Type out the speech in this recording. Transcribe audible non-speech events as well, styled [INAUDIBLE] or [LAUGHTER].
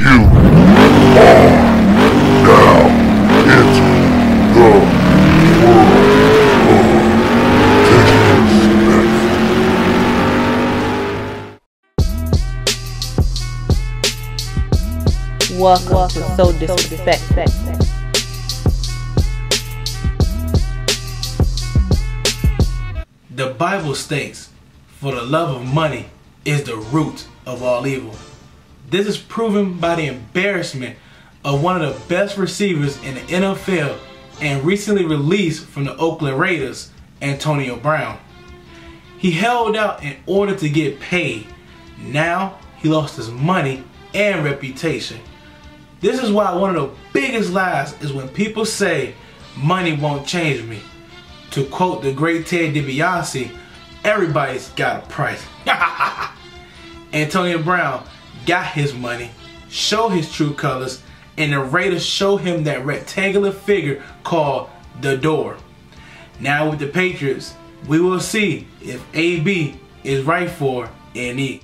You are now into the world of disrespect. Welcome to So Disrespect. The Bible states, For the love of money is the root of all evil. This is proven by the embarrassment of one of the best receivers in the NFL and recently released from the Oakland Raiders, Antonio Brown. He held out in order to get paid. Now he lost his money and reputation. This is why one of the biggest lies is when people say money won't change me. To quote the great Ted DiBiase, everybody's got a price. [LAUGHS] Antonio Brown got his money, show his true colors, and the Raiders show him that rectangular figure called the door. Now with the Patriots, we will see if AB is right for NE.